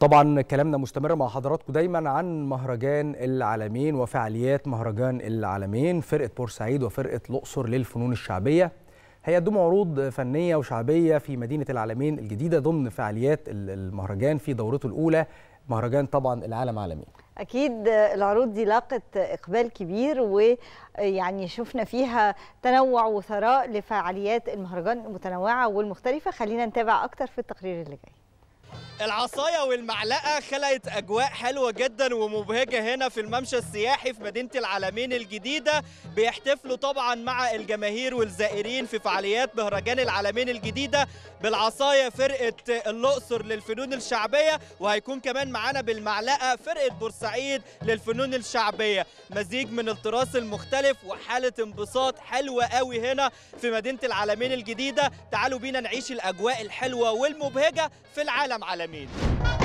طبعا كلامنا مستمر مع حضراتكم دايما عن مهرجان العالمين وفعاليات مهرجان العالمين فرقة بورسعيد وفرقة الأقصر للفنون الشعبية. هيقدموا عروض فنية وشعبية في مدينة العالمين الجديدة ضمن فعاليات المهرجان في دورته الأولى. مهرجان طبعا العالم عالمين أكيد العروض دي لاقت إقبال كبير ويعني شفنا فيها تنوع وثراء لفعاليات المهرجان المتنوعة والمختلفة. خلينا نتابع أكتر في التقرير اللي جاي. العصاية والمعلقة خلقت أجواء حلوة جدا ومبهجة هنا في الممشى السياحي في مدينة العالمين الجديدة. بيحتفلوا طبعا مع الجماهير والزائرين في فعاليات مهرجان العالمين الجديدة بالعصاية فرقة الأقصر للفنون الشعبية وهيكون كمان معانا بالمعلقة فرقة بورسعيد للفنون الشعبية. مزيج من التراث المختلف وحالة انبساط حلوة قوي هنا في مدينة العالمين الجديدة. تعالوا بينا نعيش الأجواء الحلوة والمبهجة في العالم عالمين I mean.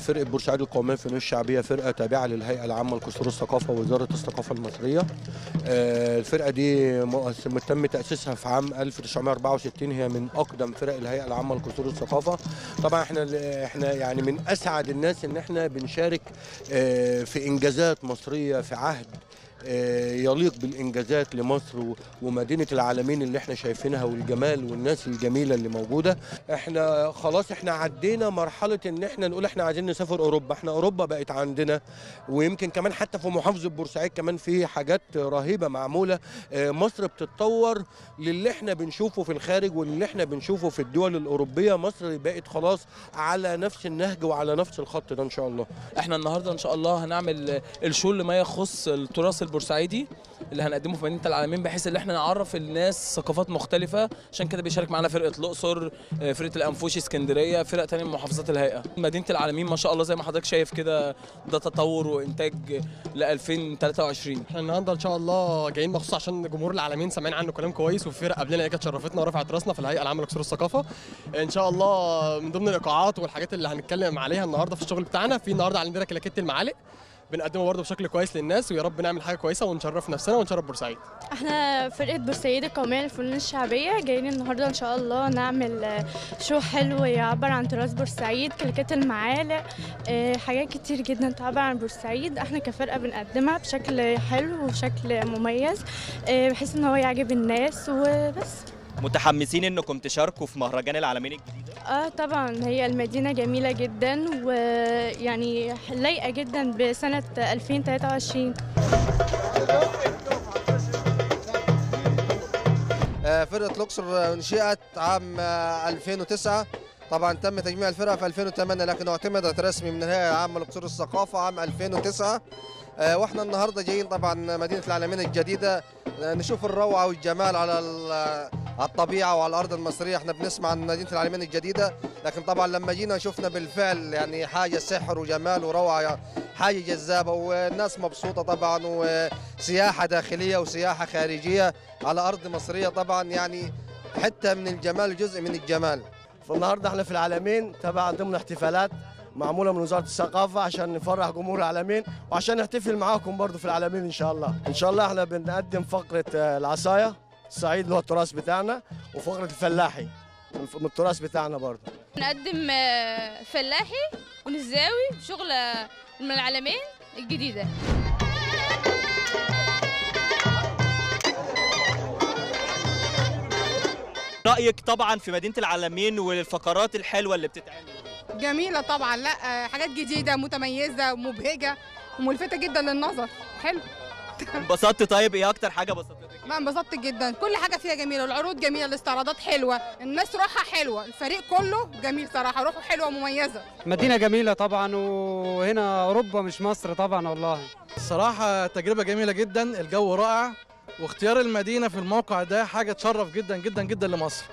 فرقة بورسعيد القومية الفنون الشعبية فرقة تابعة للهيئة العامة لقصور الثقافة ووزارة الثقافة المصرية. الفرقة دي تم تأسيسها في عام 1964 هي من أقدم فرق الهيئة العامة لقصور الثقافة. طبعا إحنا إحنا يعني من أسعد الناس إن إحنا بنشارك في إنجازات مصرية في عهد يليق بالإنجازات لمصر ومدينة العالمين اللي إحنا شايفينها والجمال والناس الجميلة اللي موجودة. إحنا خلاص إحنا عدينا مرحلة إن إحنا نقول إحنا عايزين نسافر أوروبا. إحنا أوروبا بقت عندنا. ويمكن كمان حتى في محافظة بورسعيد كمان في حاجات رهيبة معمولة. مصر بتتطور للي إحنا بنشوفه في الخارج واللي إحنا بنشوفه في الدول الأوروبية. مصر بقت خلاص على نفس النهج وعلى نفس الخط ده إن شاء الله. إحنا النهارده إن شاء الله هنعمل الشو ما يخص التراث البورسعيدي اللي هنقدمه في مدينة العالمين بحيث إن إحنا نعرف الناس ثقافات مختلفة. عشان كده بيشارك معانا فرقة الأقصر فرقة الانفوشي اسكندرية فرق تانية من محافظات الهيئة. مدينة العالمين ما شاء الله زي ما حضرتك شايف كده ده تطور وإنتاج ل 2023 إحنا النهارده إن شاء الله جايين مخصوص عشان جمهور العالمين سامعين عنه كلام كويس وفي فرق قبلنا كانت شرفتنا ورفعت راسنا في الهيئة العامة لقصور الثقافه إن شاء الله من ضمن الإيقاعات والحاجات اللي هنتكلم عليها النهارده في الشغل بتاعنا في النهارده عندنا كلاكيت المعالق. بنقدمه برضه بشكل كويس للناس ويا رب نعمل حاجة كويسة ونشرف نفسنا ونشرف بورسعيد. إحنا فرقة بورسعيد القومية للفنون الشعبية جايين النهارده إن شاء الله نعمل شو حلو يعبر عن تراث بورسعيد كلكات المعالق حاجات كتير جدا تعبر عن بورسعيد إحنا كفرقة بنقدمها بشكل حلو وبشكل مميز بحيث إن هو يعجب الناس وبس. متحمسين إنكم تشاركوا في مهرجان العالمين الجديد آه طبعا هي المدينة جميلة جدا ويعني لايقة جدا بسنة 2023 فرقة الاقصر نشئت عام 2009 طبعا تم تجميع الفرقة في 2008 لكن اعتمدت رسمي من الهيئه العامه لقصور الثقافة عام 2009 وإحنا النهارده جايين طبعا مدينة العالمين الجديدة. نشوف الروعة والجمال على الطبيعة وعلى الأرض المصرية. إحنا بنسمع عن مدينة العالمين الجديدة لكن طبعا لما جينا شفنا بالفعل يعني حاجة سحر وجمال وروعة حاجة جذابة والناس مبسوطة طبعا وسياحة داخلية وسياحة خارجية على أرض مصرية طبعا يعني حتة من الجمال جزء من الجمال. فالنهارده إحنا في العالمين تبع ضمن احتفالات معمولة من وزارة الثقافة عشان نفرح جمهور العالمين وعشان نحتفل معاكم برضو في العالمين إن شاء الله. إن شاء الله إحنا بنقدم فقرة العصاية الصعيد اللي هو التراث بتاعنا وفقرة الفلاحي. من التراث بتاعنا برضو. نقدم فلاحي ونزاوي شغل من العالمين الجديدة. رأيك طبعا في مدينة العالمين والفقرات الحلوة اللي بتتعمل؟ جميلة طبعا. لا حاجات جديدة متميزة ومبهجه وملفتة جدا للنظر. حلو. انبسطت طيب؟ إيه أكتر حاجة بسطتك ما انبسطت جدا. كل حاجة فيها جميلة. العروض جميلة الاستعراضات حلوة الناس روحها حلوة الفريق كله جميل صراحة روحه حلوة ومميزة. مدينة جميلة طبعا وهنا أوروبا مش مصر طبعا والله. الصراحه تجربة جميلة جدا الجو رائع واختيار المدينة في الموقع ده حاجة تشرف جدا جدا جدا لمصر.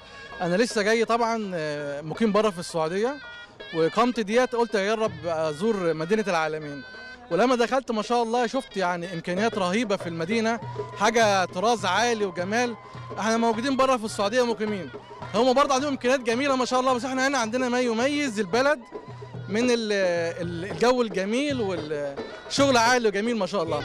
أنا لسه جاي طبعا مقيم بره في السعودية. واقامتي ديت قلت اجرب أزور مدينة العالمين. ولما دخلت ما شاء الله شفت يعني إمكانيات رهيبة في المدينة حاجة طراز عالي وجمال. إحنا موجودين بره في السعودية مقيمين. هم برضه عندهم إمكانيات جميلة ما شاء الله بس إحنا هنا عندنا ما يميز البلد من ال- ال- الجو الجميل والشغل عالي وجميل ما شاء الله.